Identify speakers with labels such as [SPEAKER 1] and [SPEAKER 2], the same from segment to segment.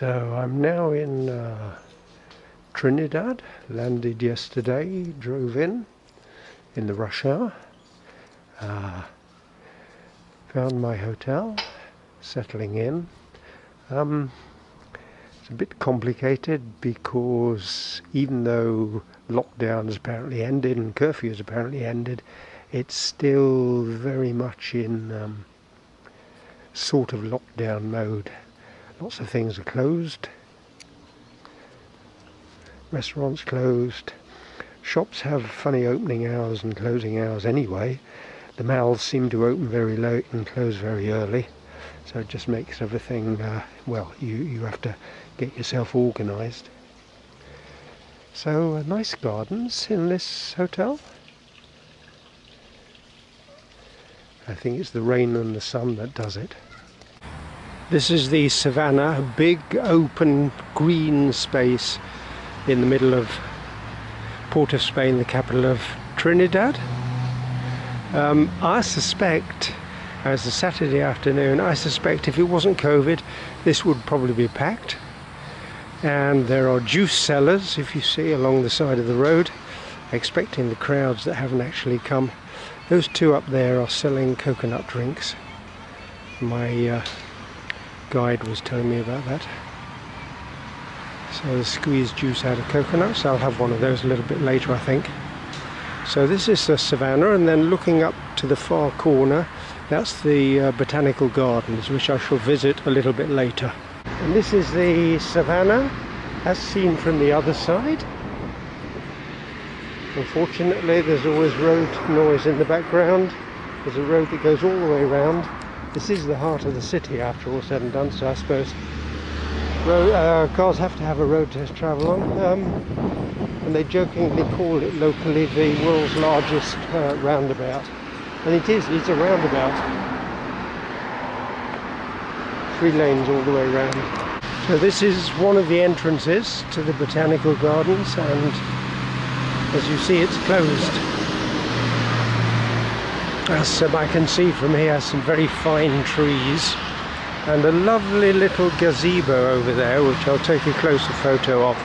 [SPEAKER 1] So I'm now in uh, Trinidad, landed yesterday, drove in in the rush hour, uh, found my hotel, settling in. Um, it's a bit complicated because even though lockdown has apparently ended and curfew has apparently ended, it's still very much in um, sort of lockdown mode. Lots of things are closed. Restaurants closed. Shops have funny opening hours and closing hours anyway. The malls seem to open very late and close very early. So it just makes everything, uh, well, you, you have to get yourself organised. So uh, nice gardens in this hotel. I think it's the rain and the sun that does it. This is the savannah, a big open green space in the middle of Port of Spain, the capital of Trinidad. Um, I suspect, as a Saturday afternoon, I suspect if it wasn't COVID, this would probably be packed. And there are juice sellers, if you see, along the side of the road, expecting the crowds that haven't actually come. Those two up there are selling coconut drinks. My uh, guide was telling me about that. So the squeezed juice out of coconuts, I'll have one of those a little bit later I think. So this is the savannah and then looking up to the far corner that's the uh, botanical gardens which I shall visit a little bit later. And this is the savannah as seen from the other side. Unfortunately there's always road noise in the background. There's a road that goes all the way around this is the heart of the city after all said and done, so I suppose road, uh, cars have to have a road to travel on. Um, and they jokingly call it locally the world's largest uh, roundabout. And it is, it's a roundabout. Three lanes all the way around. So this is one of the entrances to the Botanical Gardens and as you see it's closed. As um, I can see from here, some very fine trees and a lovely little gazebo over there, which I'll take a closer photo of.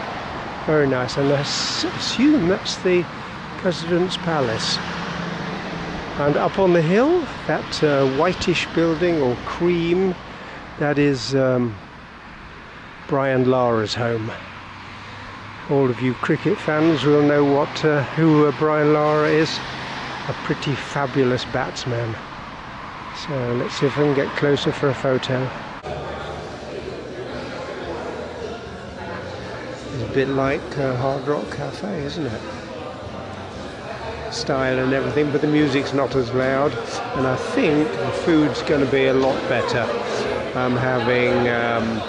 [SPEAKER 1] Very nice, and I assume that's the President's Palace. And up on the hill, that uh, whitish building or cream, that is um, Brian Lara's home. All of you cricket fans will know what uh, who uh, Brian Lara is a pretty fabulous batsman. So let's see if I can get closer for a photo. It's a bit like a Hard Rock Cafe, isn't it? Style and everything, but the music's not as loud. And I think the food's going to be a lot better. I'm having um,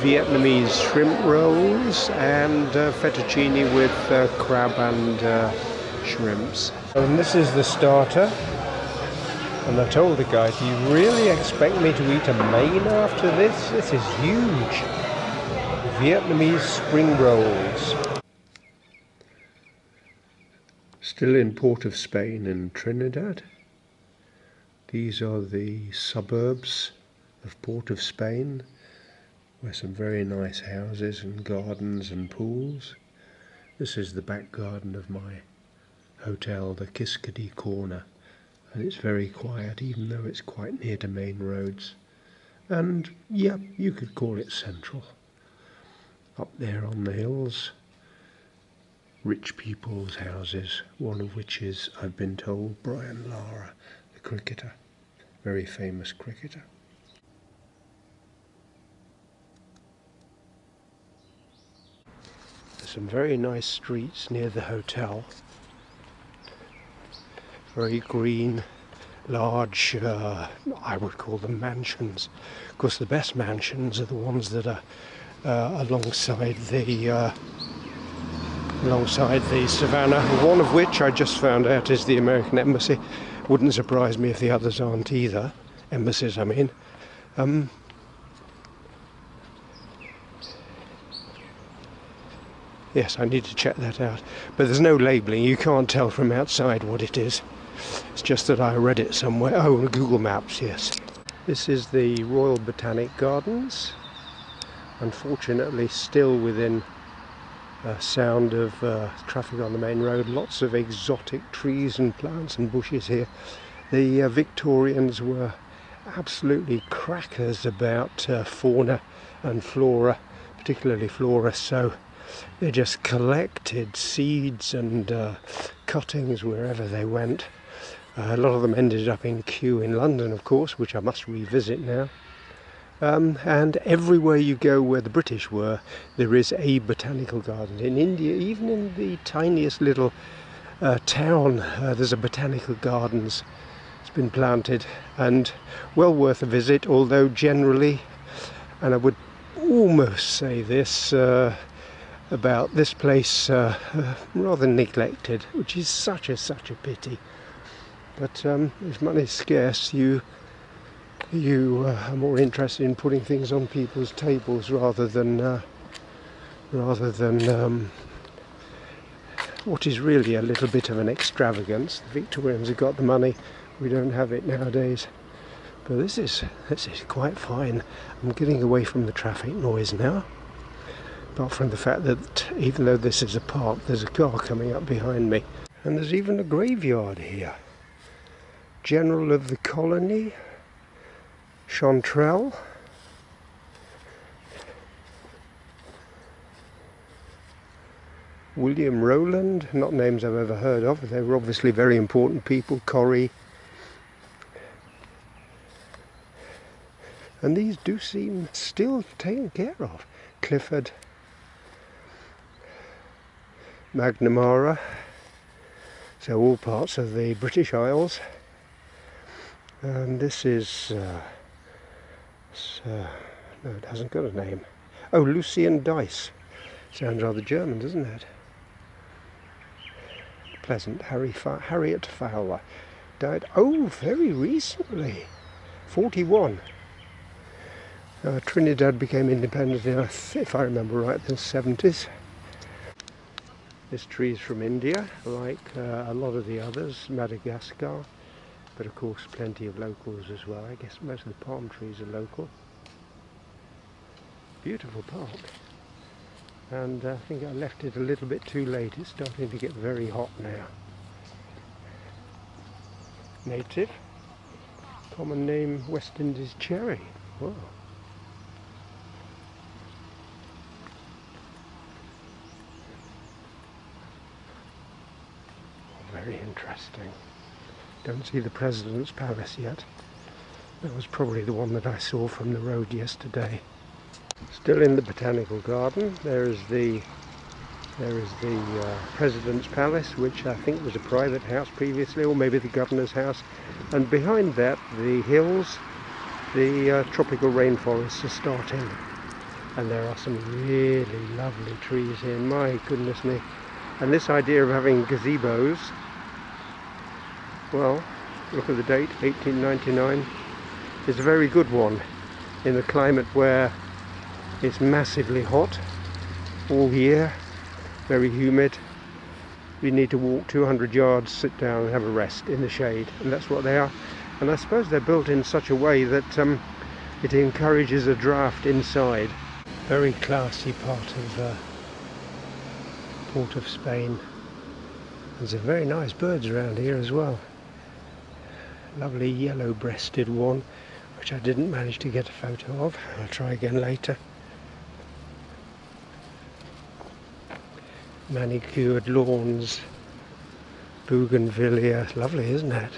[SPEAKER 1] Vietnamese shrimp rolls and uh, fettuccine with uh, crab and uh, shrimps. And this is the starter. And I told the guy, do you really expect me to eat a main after this? This is huge. Vietnamese spring rolls. Still in Port of Spain in Trinidad. These are the suburbs of Port of Spain where some very nice houses and gardens and pools. This is the back garden of my hotel, the Kiskadee Corner, and it's very quiet, even though it's quite near to main roads. And yeah, you could call it central. Up there on the hills, rich people's houses, one of which is, I've been told, Brian Lara, the cricketer, very famous cricketer. There's some very nice streets near the hotel very green, large, uh, I would call them mansions. Of course, the best mansions are the ones that are uh, alongside the uh, alongside the savannah. One of which I just found out is the American Embassy. Wouldn't surprise me if the others aren't either. Embassies, I mean. Um, yes, I need to check that out. But there's no labelling. You can't tell from outside what it is. It's just that I read it somewhere. Oh, Google Maps, yes. This is the Royal Botanic Gardens, Unfortunately, still within sound of uh, traffic on the main road. Lots of exotic trees and plants and bushes here. The uh, Victorians were absolutely crackers about uh, fauna and flora, particularly flora. So they just collected seeds and uh, cuttings wherever they went. Uh, a lot of them ended up in Kew in London, of course, which I must revisit now. Um, and everywhere you go where the British were, there is a botanical garden. In India, even in the tiniest little uh, town, uh, there's a botanical gardens. It's been planted and well worth a visit, although generally, and I would almost say this uh, about this place, uh, rather neglected, which is such a such a pity. But um, if money's scarce, you you uh, are more interested in putting things on people's tables rather than uh, rather than um, what is really a little bit of an extravagance. The Victorians have got the money, we don't have it nowadays. But this is this is quite fine. I'm getting away from the traffic noise now. Apart from the fact that even though this is a park, there's a car coming up behind me. And there's even a graveyard here. General of the colony, Chantrel. William Rowland, not names I've ever heard of. They were obviously very important people. Corrie. And these do seem still taken care of. Clifford. Magnamara. So all parts of the British Isles. And this is uh, uh, no, it hasn't got a name. Oh, Lucian Dice. Sounds rather German, doesn't it? Pleasant. Harry Fa Harriet Fowler died. Oh, very recently. 41. Uh, Trinidad became independent in, if I remember right, the 70s. This tree is from India, like uh, a lot of the others, Madagascar, but of course plenty of locals as well. I guess most of the palm trees are local. Beautiful park. And uh, I think I left it a little bit too late. It's starting to get very hot now. Native. Common name West Indies cherry. Wow. Very interesting. Don't see the President's Palace yet. That was probably the one that I saw from the road yesterday. Still in the botanical garden, there is the there is the uh, President's Palace, which I think was a private house previously, or maybe the Governor's house. And behind that, the hills, the uh, tropical rainforests are starting. And there are some really lovely trees here, my goodness me. And this idea of having gazebos, well, look at the date, 1899, is a very good one in the climate where it's massively hot all year, very humid. You need to walk 200 yards, sit down and have a rest in the shade, and that's what they are. And I suppose they're built in such a way that um, it encourages a draft inside. Very classy part of uh, Port of Spain. There's some very nice birds around here as well. Lovely yellow-breasted one, which I didn't manage to get a photo of. I'll try again later. manicured lawns, bougainvillea, lovely isn't it?